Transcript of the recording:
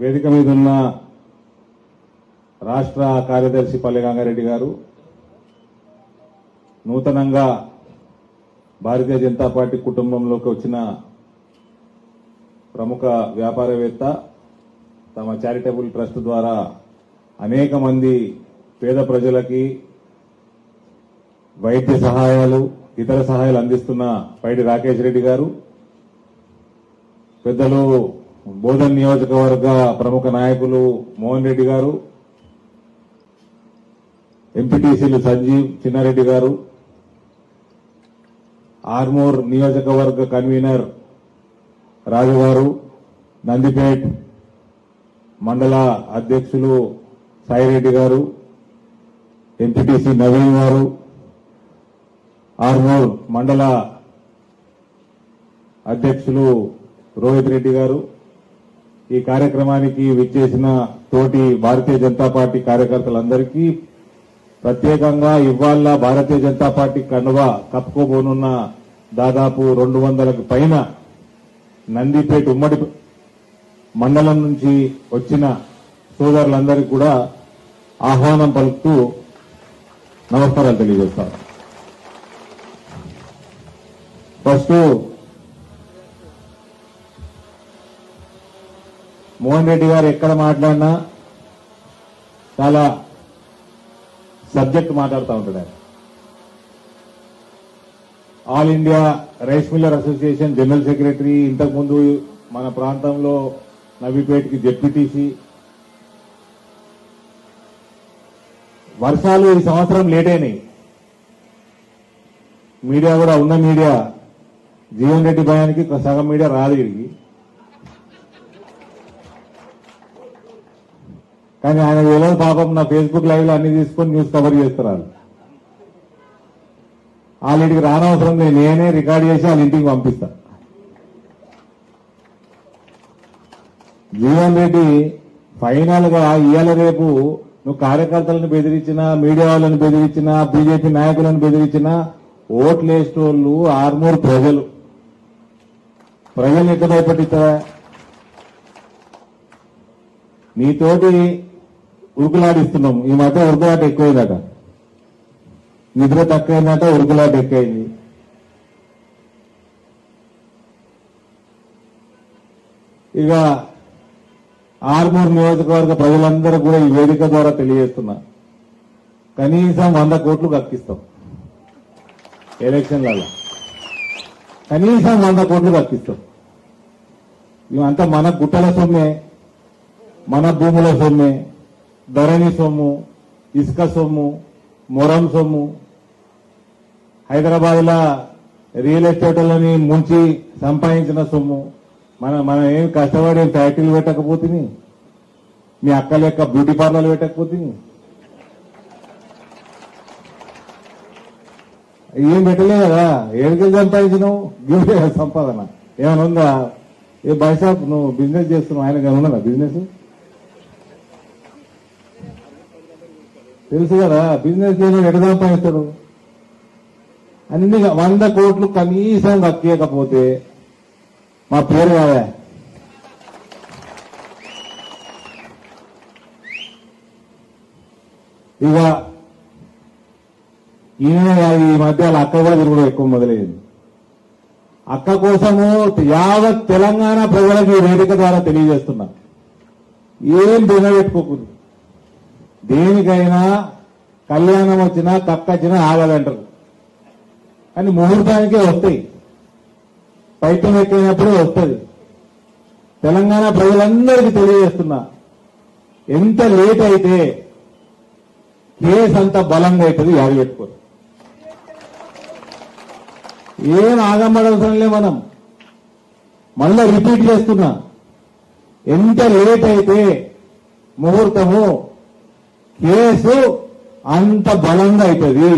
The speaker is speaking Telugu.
వేదిక మీద ఉన్న రాష్ట్ర కార్యదర్శి పల్లె గంగారెడ్డి గారు నూతనంగా భారతీయ జనతా పార్టీ కుటుంబంలోకి వచ్చిన ప్రముఖ వ్యాపారవేత్త తమ చారిటబుల్ ట్రస్ట్ ద్వారా అనేక మంది పేద ప్రజలకి వైద్య సహాయాలు ఇతర సహాయాలు అందిస్తున్న పైడి రాకేష్ రెడ్డి గారు పెద్దలు బోధన్ నియోజకవర్గ ప్రముఖ నాయకులు మోహన్ రెడ్డి గారు ఎంపీటీసీలు సంజీవ్ చిన్నారెడ్డి గారు ఆర్మూర్ నియోజకవర్గ కన్వీనర్ రాజు గారు నందిపేట్ మండల అధ్యక్షులు సాయిరెడ్డి గారు ఎంపీటీసీ నవీన్ గారు ఆర్మూర్ మండల అధ్యక్షులు రోహిత్ రెడ్డి గారు ఈ కార్యక్రమానికి విచ్చేసిన తోటి భారతీయ జనతా పార్టీ కార్యకర్తలందరికీ ప్రత్యేకంగా ఇవాళ భారతీయ జనతా పార్టీ కండువ కప్పుకోబోనున్న దాదాపు రెండు వందలకు పైన నందిపేట ఉమ్మడి మండలం నుంచి వచ్చిన సోదరులందరికీ కూడా ఆహ్వానం పలుకుతూ నమస్కారాలు తెలియజేస్తారు ఫస్ట్ మోహన్ రెడ్డి గారు ఎక్కడ మాట్లాడినా చాలా సబ్జెక్ట్ మాట్లాడుతూ ఉంటాడు all India rice miller association general secretary ఇంతకుముందు మన ప్రాంతంలో నవీపేటకి జెడ్పీటీసీ. వర్షాలు ఈ సంవత్సరం లేట్ అయినాయి. మీడియా కూడా ఉన్న మీడియా జీవన్ రెడ్డి భయానికి సగం మీడియా రాదు కానీ ఆయన తెలియదు పాపం నా ఫేస్బుక్ లైవ్లో అన్ని తీసుకొని న్యూస్ కవర్ చేస్తున్నారు. వాళ్ళింటికి వాళ్ళ రానవసరం లేదు. నేనే రికార్డ్ చేసి వాళ్ళ ఇంటికి పంపిస్తా. జీవన్ రెడ్డి ఫైనల్గా ఇవాళ రేపు నువ్వు కార్యకర్తలను బెదిరించినా మీడియా వాళ్ళని బెదిరించినా బీజేపీ నాయకులను బెదిరించినా ఓట్లు వేసేటోళ్ళు ఆర్మూర్ ప్రజలు. ప్రజలు ఎక్కడ భయపట్టిస్తారా నీతోటి ఉరుకులాడిస్తున్నాం. ఈ మధ్య ఉరుకులాట ఎక్కువైందట. నిద్ర తక్కువైందట ఉరుకులాట ఎక్కువైంది. ఇక ఆర్మూర్ నియోజకవర్గ ప్రజలందరూ కూడా ఈ వేదిక ద్వారా తెలియజేస్తున్నా. కనీసం వంద కోట్లు కక్కిస్తాం. ఎలక్షన్లలో. కనీసం వంద కోట్లు కక్కిస్తాం. ఇవంతా మన గుట్టల సొమ్మే మన భూముల సొమ్మే. ధరణి సొమ్ము ఇసుక సొమ్ము మొరం సొమ్ము. హైదరాబాద్ లా రియల్ ఎస్టేట్లని ముంచి సంపాదించిన సొమ్ము. మన మనం ఏం కష్టపడి ఫ్యాక్టరీలు పెట్టకపోతే మీ అక్క లెక్క బ్యూటీ పార్లర్లు పెట్టకపోతే ఏం పెట్టలే కదా? ఏడికి సంపాదించినావు? గిఫ్ట్ సంపాదన. ఏమైనా ఉందా? ఏ బైషాప్ నువ్వు బిజినెస్ చేస్తున్నావు? ఆయన ఉన్నదా బిజినెస్ తెలుసు కదా బిజినెస్ చేయడం ఎక్కడ సంపాదిస్తాడు? అన్ని వంద కోట్లు కనీసం కక్కేయకపోతే మా పేరు కాదా. ఇక ఈయన ఈ మధ్య అక్క కూడా తిరుగుడు ఎక్కువ మొదలైంది. అక్క కోసము యావత్ తెలంగాణ ప్రజలకు వేదిక ద్వారా తెలియజేస్తున్నా. ఏం దిగబెట్టుకోకూడదు. దేనికైనా కళ్యాణం వచ్చినా కక్క వచ్చినా ఆగదంటారు. కానీ ముహూర్తానికే వస్తాయి. పైతం ఎక్కినప్పుడే వస్తుంది. తెలంగాణ ప్రజలందరికీ తెలియజేస్తున్నా. ఎంత లేట్ అయితే కేసు అంత బలంగా అవుతుంది యాది పెట్టుకోరు. ఏం ఆగంబడవసరంలే మనం. మళ్ళా రిపీట్ చేస్తున్నా. ఎంత లేట్ అయితే ముహూర్తము కేసు అంత బలంగా అవుతుంది